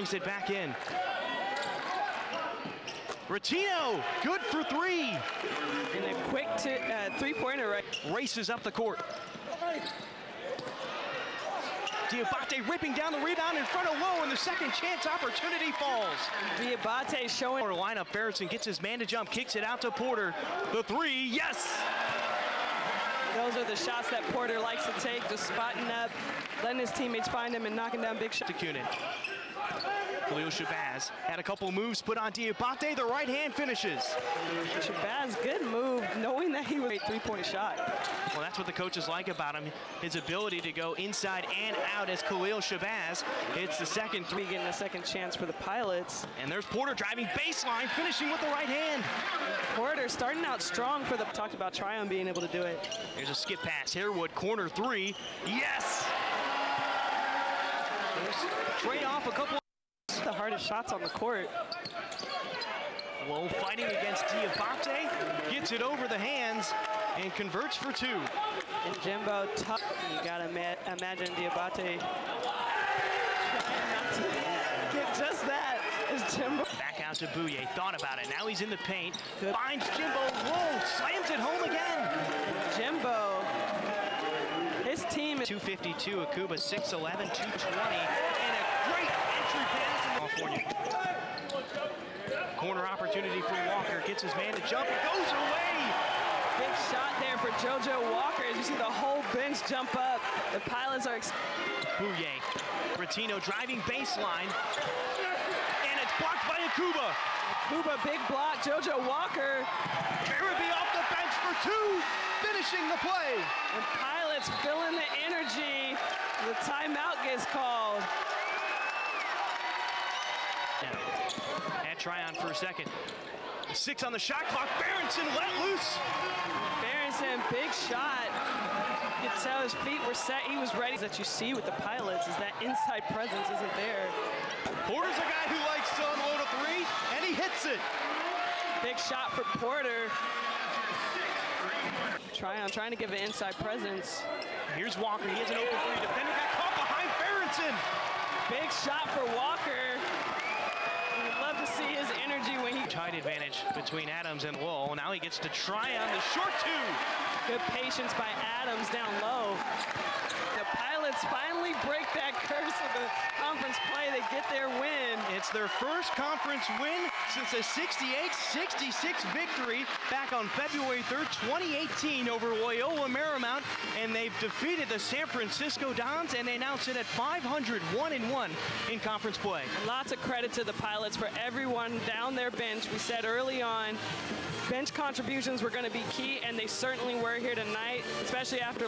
brings it back in. Ratinho, good for three. And a quick uh, three-pointer right. Races up the court. Diabate ripping down the rebound in front of Lull, and the second chance opportunity falls. Diabate showing. Porter lineup, Ferguson gets his man to jump, kicks it out to Porter. The three, yes! Those are the shots that Porter likes to take, just spotting up, letting his teammates find him and knocking down big shots. To Kunen. Khalil Shabazz had a couple moves put on Diabate, the right hand finishes. Shabazz, good move, knowing that he was a three-point shot. Well, that's what the coaches like about him, his ability to go inside and out as Khalil Shabazz hits the second three. Getting a second chance for the Pilots. And there's Porter driving baseline, finishing with the right hand. Porter starting out strong for the, talked about Tryon being able to do it. Here's a skip pass, Harewood, corner three, yes! There's trade off a couple the hardest shots on the court. Lull fighting against Diabate, gets it over the hands and converts for two. And Jimbo, tough. You gotta ma imagine Diabate get just that. Is Jimbo back out to Bouyea? Thought about it. Now he's in the paint. Good. Finds Jimbo. whoa, slams it home again. Jimbo. His team is 252. Akwuba 6'11", 220, and a great entry pass in California. Corner opportunity for Walker. Gets his man to jump. It goes away. Big shot there for JoJo Walker. As you see the whole bench jump up. The Pilots are... Bouyea. Ratinho driving baseline. And it's blocked by Akwuba. Akwuba, big block. JoJo Walker. Barabee off the bench for two. Finishing the play. And Pilots feeling the energy. The timeout gets called. Tryon for a second. Six on the shot clock. Berenson let loose. Berenson, big shot. You could tell his feet were set. He was ready. That you see with the Pilots is that inside presence isn't there. Porter's a guy who likes to unload a three, and he hits it. Big shot for Porter. Tryon trying to give an inside presence. Here's Walker. He has an open three. Defender got caught behind Berenson. Big shot for Walker. We'd love to see his energy when he... Tight advantage between Adams and Lowell. Now he gets to try on the short two. Good patience by Adams down low. The Pilots finally break that curse of the conference play. They get their win. Their first conference win since a 68-66 victory back on February 3rd, 2018 over Loyola Marymount. And they've defeated the San Francisco Dons and they now sit at 501-1 in conference play. Lots of credit to the Pilots for everyone down their bench. We said early on, bench contributions were going to be key, and they certainly were here tonight, especially after